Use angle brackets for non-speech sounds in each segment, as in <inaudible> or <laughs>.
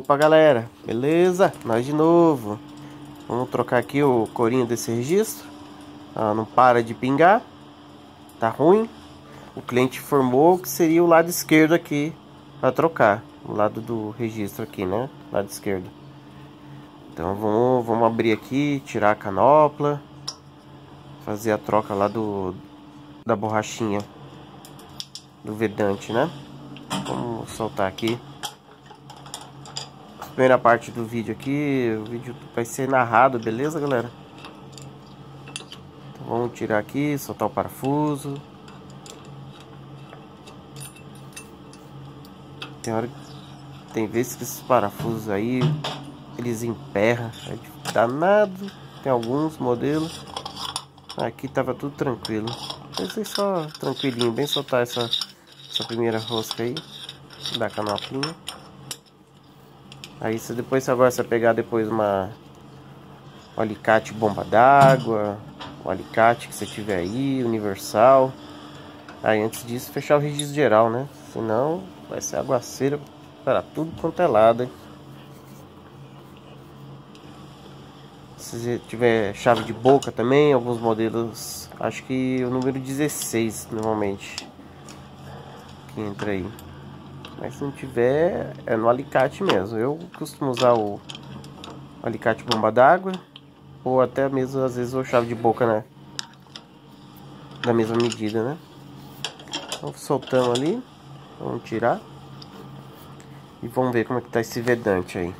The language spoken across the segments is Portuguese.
Opa galera, beleza? Nós de novo. Vamos trocar aqui o corinho desse registro. Ah, Não para de pingar. Tá ruim. O cliente informou que seria o lado esquerdo aqui Para trocar. O lado do registro aqui, né? Lado esquerdo. Então vamos, vamos abrir aqui Tirar a canopla. Fazer a troca lá do Da borrachinha Do vedante, né? Vamos soltar aqui primeira parte do vídeo aqui. O vídeo vai ser narrado, beleza, galera? Então vamos tirar aqui, soltar o parafuso. Tem hora tem vezes que esses parafusos aí eles emperram, é danado. Tem alguns modelos. Aqui tava tudo tranquilo. Pensei só tranquilinho, bem soltar essa, essa primeira rosca aí da canoplinha. Aí você depois agora você pegar depois uma um alicate bomba d'água, o alicate que você tiver aí, universal. Aí antes disso fechar o registro geral, né? Senão vai ser aguaceira para tudo quanto é lado, hein? Se você tiver chave de boca também, alguns modelos, acho que o número 16 normalmente que entra aí. Mas se não tiver, é no alicate mesmo. Eu costumo usar o alicate bomba d'água. Ou até mesmo, às vezes, o chave de boca, né? Da mesma medida, né? Então, soltamos ali. Vamos tirar. E vamos ver como é que tá esse vedante aí.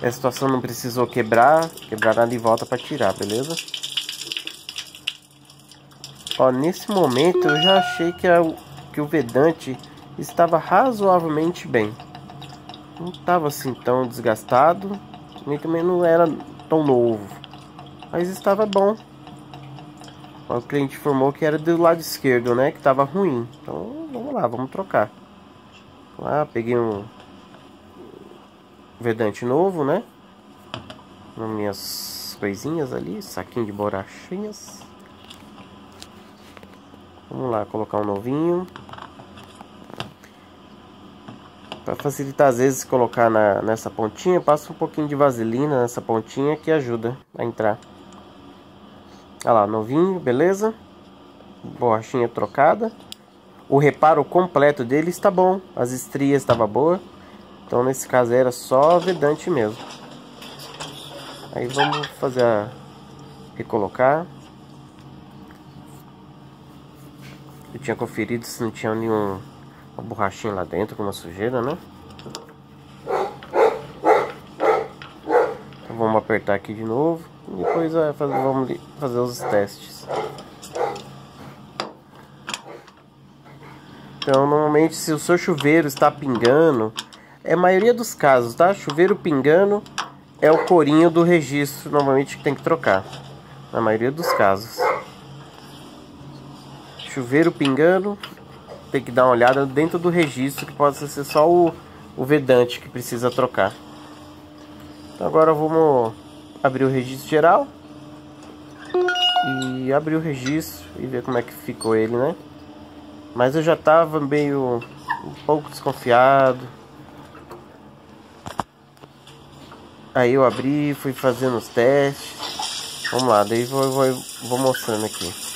A situação não precisou quebrar. Quebrar nada de volta para tirar, beleza? Ó, nesse momento eu já achei que era o que o Vedante estava razoavelmente bem. Não estava assim tão desgastado, nem também não era tão novo, mas estava bom. O cliente informou que era do lado esquerdo, né, que estava ruim. Então vamos lá, vamos trocar. Lá peguei um Vedante novo, né? Nas minhas coisinhas ali, saquinho de borrachinhas. Vamos lá, colocar um novinho. Para facilitar às vezes colocar na, nessa pontinha, passa um pouquinho de vaselina nessa pontinha que ajuda a entrar. Olha lá, novinho, beleza? Borrachinha trocada. O reparo completo dele está bom. As estrias estavam boas. Então nesse caso era só vedante mesmo. Aí vamos fazer a recolocar. Eu tinha conferido se não tinha nenhum uma borrachinha lá dentro com uma sujeira, né? Então vamos apertar aqui de novo e depois vamos fazer os testes. Então normalmente se o seu chuveiro está pingando, é a maioria dos casos, tá? Chuveiro pingando é o corinho do registro normalmente que tem que trocar. Na maioria dos casos. Chuveiro pingando tem que dar uma olhada dentro do registro, que pode ser só o, o vedante que precisa trocar. Então agora vamos abrir o registro geral e abrir o registro e ver como é que ficou ele, né? Mas eu já estava meio um pouco desconfiado. Aí eu abri, fui fazendo os testes. Vamos lá, daí vou, vou, vou mostrando aqui.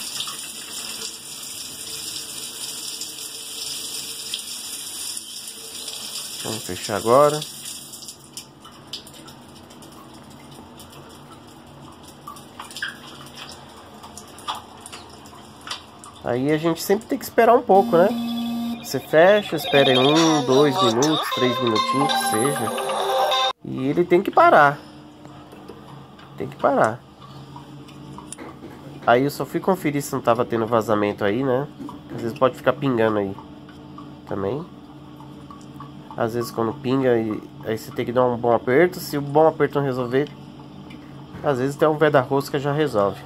Vamos fechar agora. Aí a gente sempre tem que esperar um pouco, né? Você fecha, espera um, dois minutos, três minutinhos que seja. E ele tem que parar. Tem que parar. Aí eu só fui conferir se não tava tendo vazamento aí, né? Às vezes pode ficar pingando aí. Também. Às vezes quando pinga, aí você tem que dar um bom aperto. Se o bom aperto não resolver, às vezes até um veda-rosca já resolve.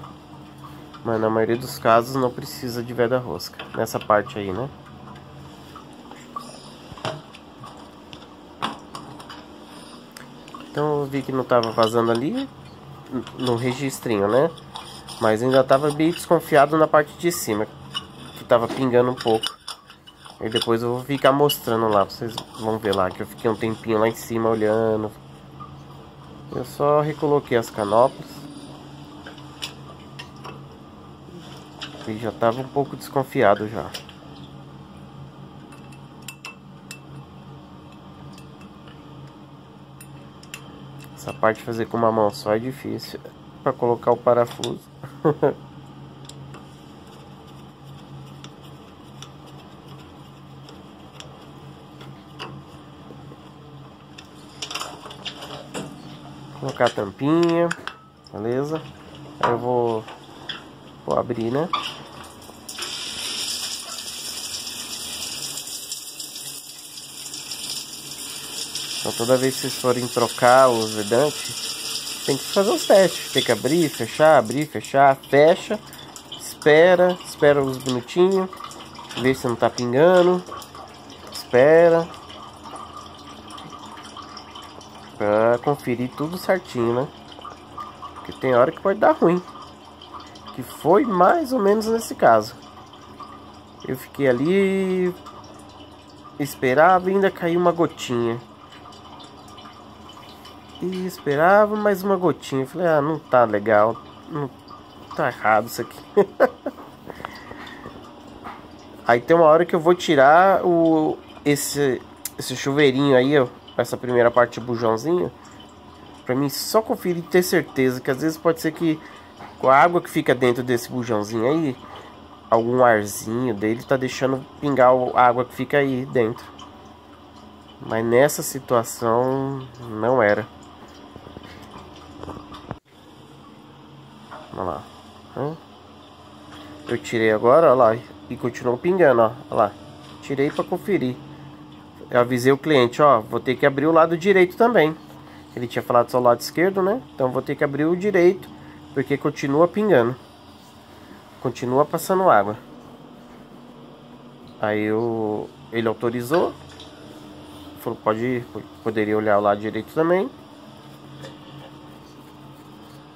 Mas na maioria dos casos não precisa de veda-rosca. Nessa parte aí, né? Então eu vi que não estava vazando ali no registrinho, né? Mas ainda estava bem desconfiado na parte de cima, que estava pingando um pouco. E depois eu vou ficar mostrando lá, vocês vão ver lá que eu fiquei um tempinho lá em cima olhando. Eu só recoloquei as canoplas. E já tava um pouco desconfiado já. Essa parte fazer com uma mão só é difícil para colocar o parafuso. <laughs> colocar a tampinha, beleza? Aí eu vou, vou abrir, né? Então toda vez que vocês forem trocar os vedantes, tem que fazer os testes. Tem que abrir, fechar, abrir, fechar, fecha, espera, espera uns minutinhos, ver se não tá pingando, espera. Pra conferir tudo certinho, né? Porque tem hora que pode dar ruim. Que foi mais ou menos nesse caso. Eu fiquei ali, esperava e ainda caiu uma gotinha. E esperava mais uma gotinha. Falei, ah, não tá legal. Não tá errado isso aqui. <laughs> aí tem uma hora que eu vou tirar o esse esse chuveirinho aí, ó, essa primeira parte do bujãozinho, para mim só conferir e ter certeza que às vezes pode ser que com a água que fica dentro desse bujãozinho aí, algum arzinho dele tá deixando pingar a água que fica aí dentro. Mas nessa situação não era. Olha lá. Eu tirei agora, lá. E continuou pingando, ó. Lá. Tirei para conferir. Eu avisei o cliente, ó. Vou ter que abrir o lado direito também. Ele tinha falado só o lado esquerdo, né? Então vou ter que abrir o direito. Porque continua pingando. Continua passando água. Aí eu, ele autorizou. Falou, pode, poderia olhar o lado direito também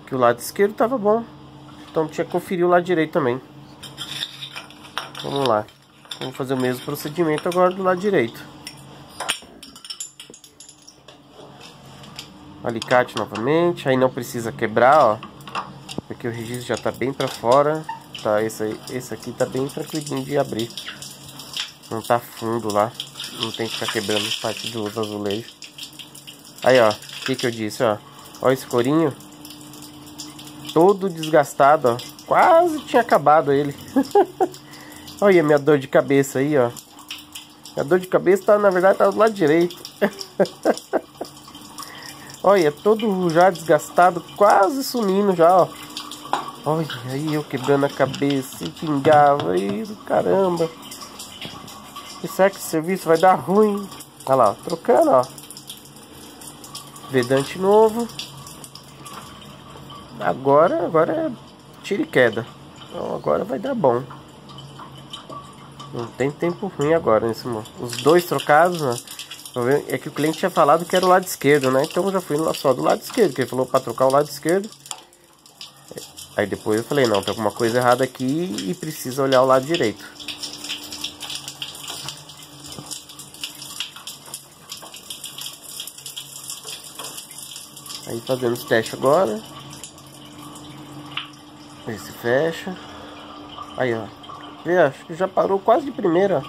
que o lado esquerdo estava bom. Então tinha que conferir o lado direito também. Vamos lá. Vamos fazer o mesmo procedimento agora do lado direito. Alicate novamente. Aí não precisa quebrar, ó. Porque o registro já está bem para fora. Tá, esse, esse aqui tá bem tranquilinho de abrir. Não tá fundo lá. Não tem que ficar quebrando parte dos azulejos. Aí, ó. O que que eu disse, ó. Ó esse corinho todo desgastado, ó. Quase tinha acabado ele. <laughs> Olha a minha dor de cabeça aí, ó. A dor de cabeça tá, na verdade, tá do lado direito. <laughs> Olha, todo já desgastado, quase sumindo já, ó. Olha, aí eu quebrando a cabeça e pingava, e caramba. E será que esse serviço vai dar ruim? Olha lá, trocando, ó. Vedante novo. Agora, agora é tiro e queda. Então agora vai dar bom. Não tem tempo ruim agora nesse momento. Os dois trocados, né? É que o cliente tinha falado que era o lado esquerdo, né? Então eu já fui só do lado esquerdo, que ele falou para trocar o lado esquerdo. Aí depois eu falei, não, tem alguma coisa errada aqui e precisa olhar o lado direito. Aí fazendo os testes agora. Esse fecha. Aí, ó. Vê, acho que já parou quase de primeira.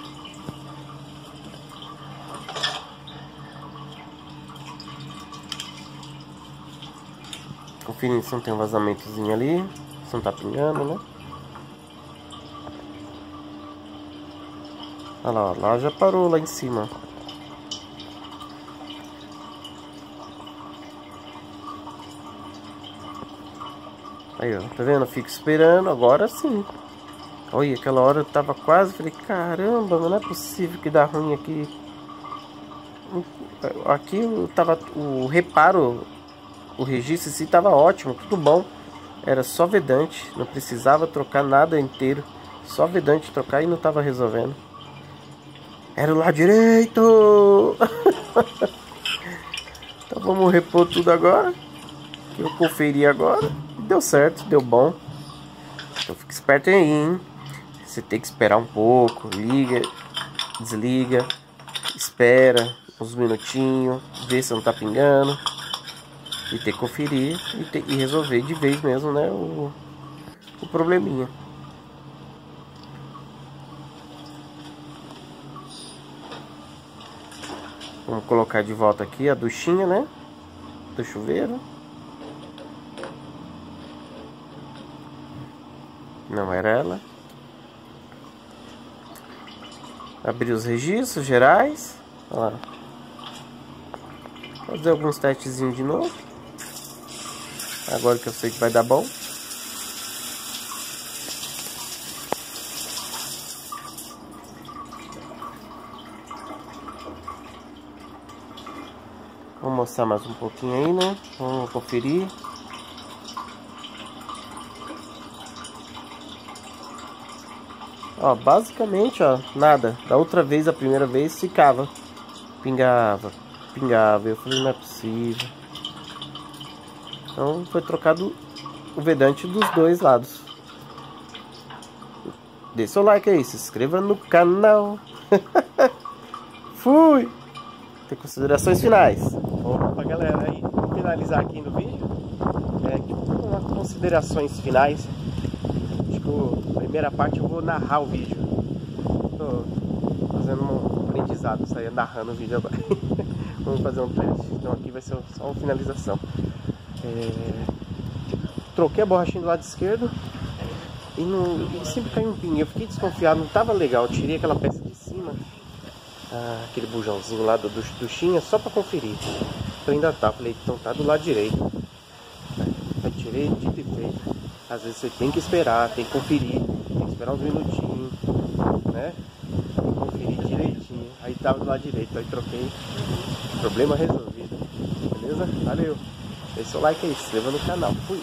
Conferindo se não tem um vazamentozinho ali. Se não tá pingando, né? Olha lá, lá já parou lá em cima. Aí, ó, tá vendo? Eu fico esperando, agora sim. Olha, aquela hora eu tava quase, falei, caramba, não é possível que dá ruim aqui. Aqui tava, o reparo, o registro em si tava ótimo, tudo bom. Era só vedante, não precisava trocar nada inteiro. Só vedante trocar e não tava resolvendo. Era o lado direito! <laughs> então vamos repor tudo agora. Que eu conferi agora deu certo, deu bom. Então fica esperto aí, hein? Você tem que esperar um pouco, liga. desliga, espera uns minutinhos, vê se não tá pingando. E ter que conferir e, ter, e resolver de vez mesmo, né? O, o probleminha. Vamos colocar de volta aqui a duchinha, né? Do chuveiro. Não era ela. Abrir os registros gerais. Fazer alguns testezinhos de novo. Agora que eu sei que vai dar bom. Vou mostrar mais um pouquinho aí, né? Vamos conferir. Ó, basicamente, ó, nada. Da outra vez, a primeira vez, ficava. Pingava, pingava. Eu falei, não é possível. Então, foi trocado o vedante dos dois lados. Dê seu like aí, se inscreva no canal. <laughs> Fui! Tem considerações finais. Opa, galera, aí, finalizar aqui no vídeo. É, tipo, considerações finais. Que a primeira parte eu vou narrar o vídeo. Tô fazendo um aprendizado, sair narrando o vídeo agora. <laughs> Vamos fazer um teste. Então aqui vai ser só uma finalização. É... Troquei a borrachinha do lado esquerdo e, não, e sempre caiu um pinho. Eu fiquei desconfiado, não estava legal. Eu tirei aquela peça de cima ah, aquele bujãozinho lá do duchinha só para conferir. Então ainda tá, falei, então tá do lado direito. Aí tirei dito e feito. Às vezes você tem que esperar, tem que conferir, tem que esperar uns minutinhos, né? Conferir direitinho. Aí tava do lado direito, aí troquei. Problema resolvido. Beleza? Valeu. Deixa o like aí, se inscreva no canal. Fui.